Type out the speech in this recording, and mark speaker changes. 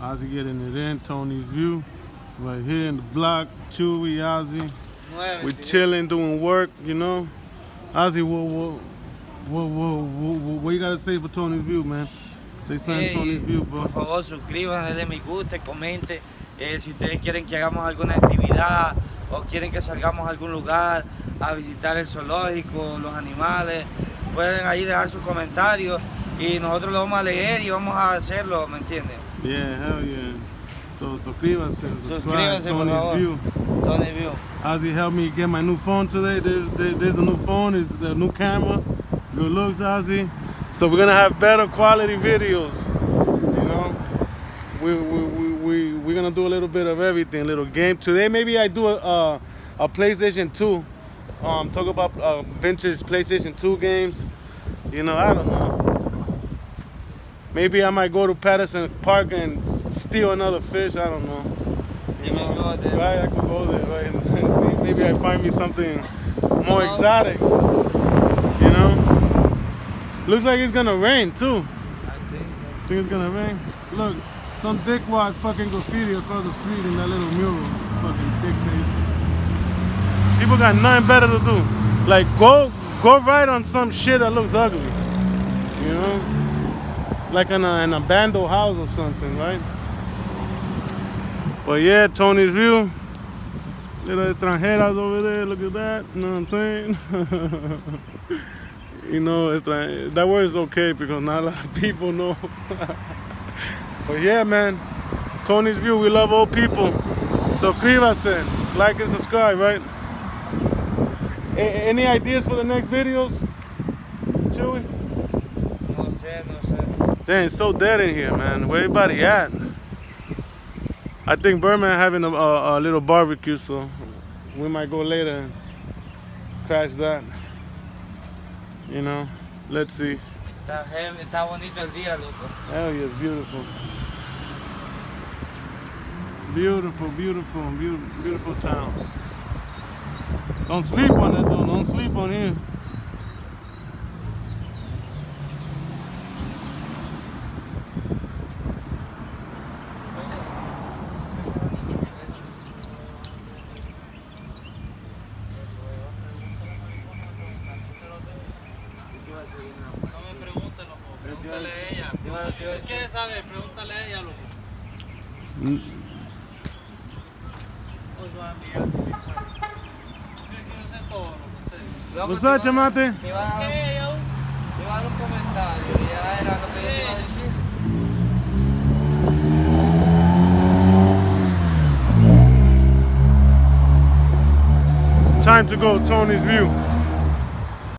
Speaker 1: Ozzy getting it in, Tony's view. Right here in the block, Chewy, Ozzy. We chilling, doing work, you know. Ozzy, what, what, what, what, what, what you gotta say for Tony's view, man? Say something
Speaker 2: Hey,
Speaker 1: Tony's view, bro.
Speaker 2: Por favor, suscríbanse, denle me gusta, comente. Eh, si ustedes quieren que hagamos alguna actividad o quieren que salgamos a algún lugar a visitar el zoológico, los animales, pueden ahí dejar sus comentarios y nosotros lo vamos a leer y vamos a hacerlo, ¿me entienden?
Speaker 1: Yeah, hell yeah. So suscríbanse,
Speaker 2: Suscríbanse, por favor.
Speaker 1: view.
Speaker 2: Tony View.
Speaker 1: Ozzy helped me get my new phone today. There's, there- there's a new phone, it's the new camera. Good looks, Ozzy. So we're gonna have better quality videos. You know, we we we we we're gonna do a little bit of everything, little game. Today maybe I do a a, a PlayStation 2. Um, talk about uh, vintage PlayStation 2 games. You know, I don't know. Maybe I might go to Patterson Park and steal another fish. I don't know.
Speaker 2: You can go there.
Speaker 1: Right, I could go there, right, and see. Maybe I find me something more exotic. You know. Looks like it's gonna rain too. I think it's gonna rain? Look, some dickwad fucking graffiti across the street in that little mural. Fucking dick face. People got nothing better to do. Like go go right on some shit that looks ugly. You know? Like in a, an abandoned house or something, right? But yeah, Tony's view. Little extranjeras over there, look at that. You know what I'm saying? you know, extra- that word is okay because not a lot of people know. but yeah, man, Tony's view, we love old people. So Suscríbase, like and subscribe, right? A- any ideas for the next videos? Chewy?
Speaker 2: No sé, no sé.
Speaker 1: Dang, it's so dead in here, man. Where everybody at? I think Birdman having a, a, a little barbecue, so we might go later and crash that. You know, let's see.
Speaker 2: Está, heavy, está bonito el día, loco.
Speaker 1: Hell yeah, it's beautiful. Beautiful, beautiful, beautiful, beautiful town. Don't sleep on it though. Don't sleep on here.
Speaker 3: No me. Pregúntale a ella. Si tú quieres saber, pregúntale a ella, loco.
Speaker 1: Chamate? Time to go, Tony's view.